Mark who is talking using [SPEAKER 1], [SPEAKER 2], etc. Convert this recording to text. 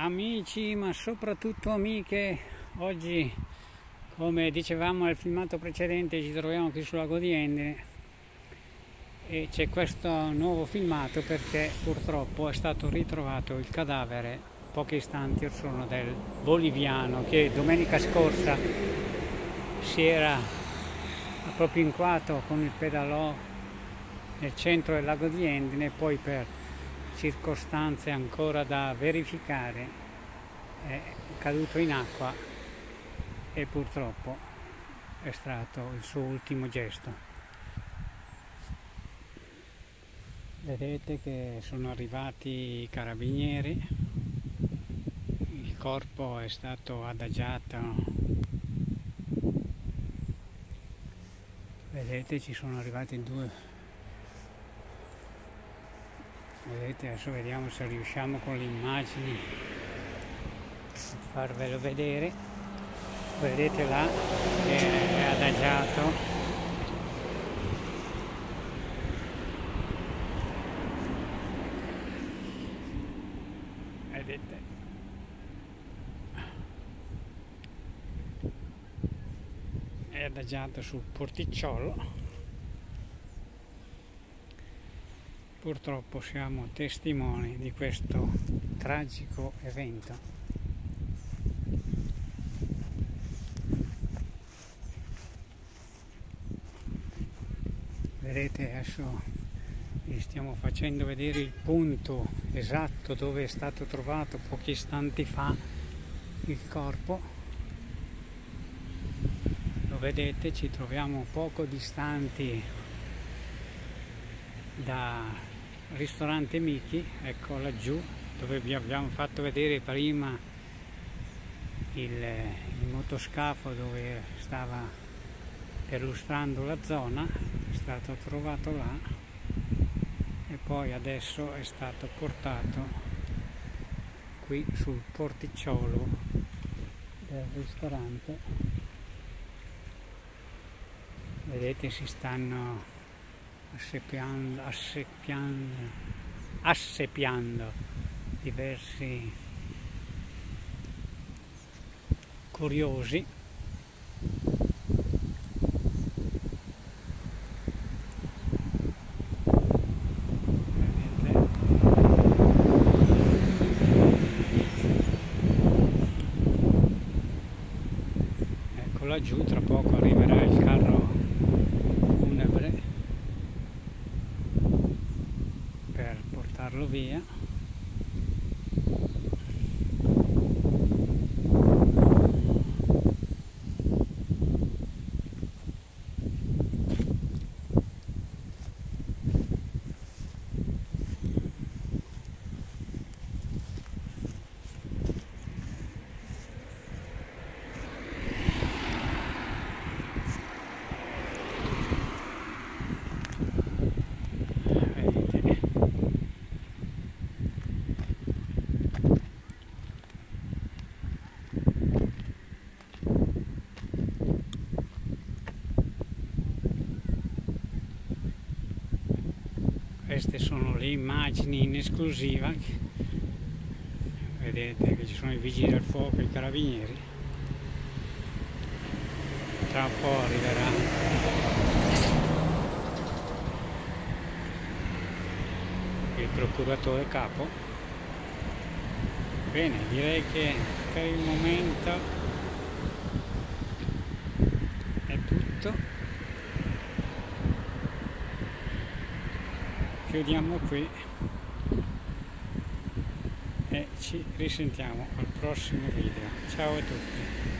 [SPEAKER 1] amici ma soprattutto amiche oggi come dicevamo nel filmato precedente ci troviamo qui sul lago di Endine e c'è questo nuovo filmato perché purtroppo è stato ritrovato il cadavere pochi istanti or sono del boliviano che domenica scorsa si era proprio con il pedalò nel centro del lago di Endine poi per circostanze ancora da verificare è caduto in acqua e purtroppo è stato il suo ultimo gesto. Vedete che sono arrivati i carabinieri, il corpo è stato adagiato, vedete ci sono arrivati due vedete adesso vediamo se riusciamo con le immagini a farvelo vedere. Vedete là che è adagiato. Vedete? È adagiato sul porticciolo purtroppo siamo testimoni di questo tragico evento. Vedete adesso vi stiamo facendo vedere il punto esatto dove è stato trovato pochi istanti fa il corpo. Lo vedete, ci troviamo poco distanti da ristorante Miki, ecco laggiù, dove vi abbiamo fatto vedere prima il, il motoscafo dove stava perlustrando la zona, è stato trovato là e poi adesso è stato portato qui sul porticciolo del ristorante. Vedete si stanno assepiando, assepiando, assepiando diversi curiosi. Ecco laggiù tra poco arriverà Rodovia. Queste sono le immagini in esclusiva. Vedete che ci sono i vigili del fuoco e i carabinieri. Tra un po' arriverà. Il procuratore capo. Bene direi che per il momento è tutto chiudiamo qui e ci risentiamo al prossimo video. Ciao a tutti